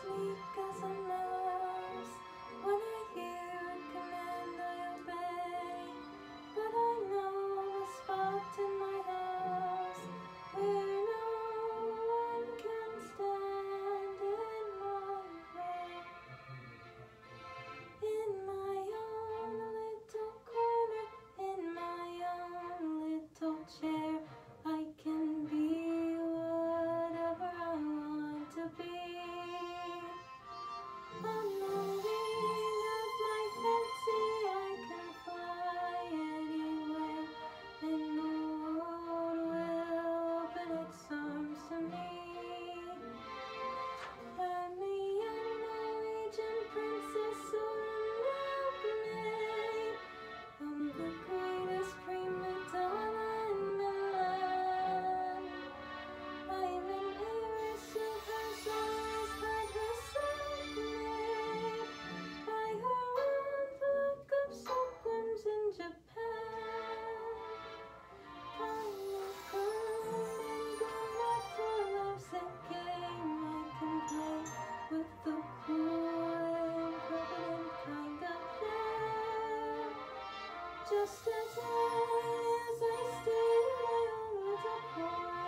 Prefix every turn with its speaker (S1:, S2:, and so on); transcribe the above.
S1: sneak as a Just as I stand, I will uphold.